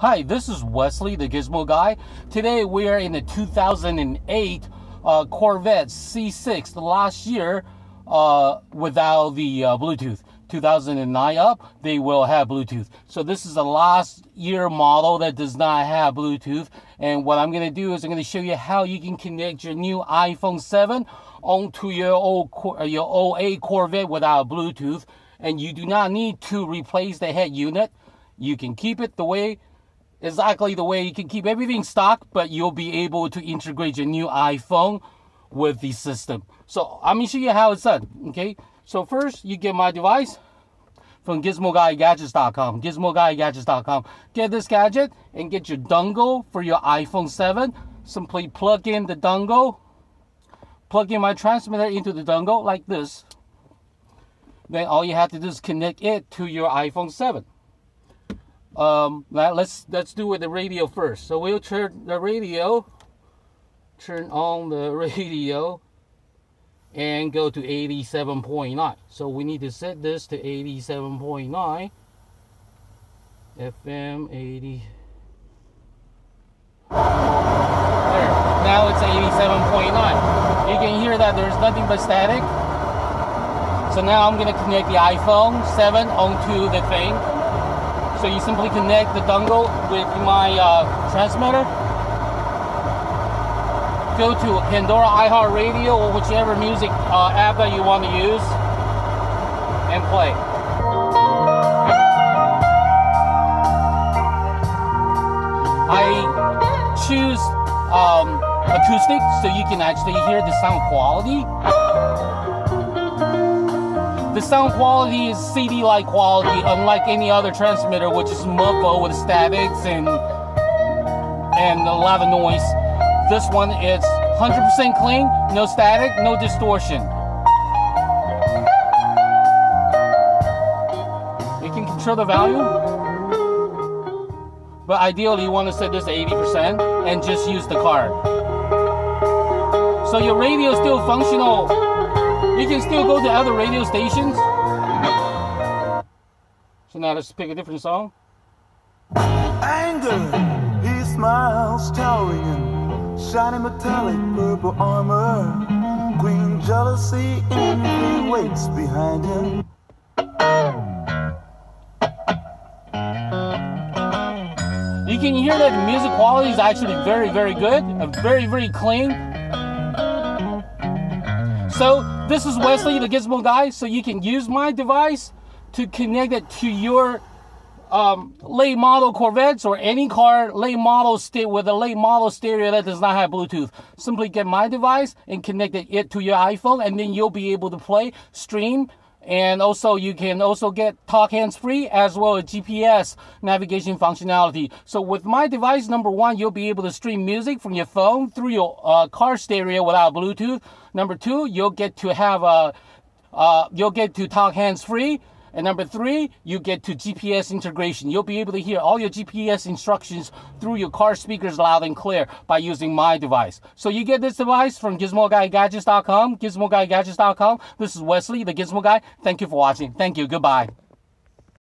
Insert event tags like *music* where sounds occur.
Hi, this is Westley, the Gizmo Guy. Today we are in the 2008 uh, Corvette C6, the last year uh, without the uh, Bluetooth. 2009 up, they will have Bluetooth. So this is the last year model that does not have Bluetooth. And what I'm going to do is I'm going to show you how you can connect your new iPhone 7 onto your old uh, your 08 Corvette without Bluetooth. And you do not need to replace the head unit. You can keep it the way exactly the way you can keep everything stock, but you'll be able to integrate your new iPhone with the system. So I'm gonna show you how it's done, okay? So first, you get my device from GizmoGuyGadgets.com, GizmoGuyGadgets.com. Get this gadget and get your dongle for your iPhone 7. Simply plug in the dongle, plug in my transmitter into the dongle like this. Then all you have to do is connect it to your iPhone 7 um, let's let's do with the radio first. So we'll turn the radio, turn on the *laughs* radio, and go to 87.9. So we need to set this to 87.9. FM 80. There. Now it's 87.9. You can hear that there's nothing but static. So now I'm going to connect the iPhone 7 onto the thing. So you simply connect the dongle with my uh, transmitter. Go to Pandora iHeartRadio or whichever music uh, app that you want to use and play. I choose um, acoustic so you can actually hear the sound quality. The sound quality is CD-like quality, unlike any other transmitter, which is muffled with statics and and a lot of noise. This one is 100% clean, no static, no distortion. You can control the volume, but ideally you want to set this to 80% and just use the card. So your radio is still functional you can still go to other radio stations. So now let's pick a different song. Anger, he smiles, towering in shiny metallic purple armor. Queen jealousy envy waits behind him. You can hear that the music quality is actually very, very good, uh, very, very clean. So this is Westley, the Gizmo guy. So you can use my device to connect it to your um, late model Corvettes or any car late model with a late model stereo that does not have Bluetooth. Simply get my device and connect it to your iPhone, and then you'll be able to play, stream, and also you can also get talk hands free as well as GPS navigation functionality. So with my device number one, you'll be able to stream music from your phone through your uh, car stereo without Bluetooth. Number two, you'll get to have a uh, you'll get to talk hands free and number three, you get to GPS integration. You'll be able to hear all your GPS instructions through your car speakers loud and clear by using my device. So you get this device from GizmoGuyGadgets.com, GizmoGuyGadgets.com. This is Westley, the Gizmo Guy. Thank you for watching. Thank you. Goodbye.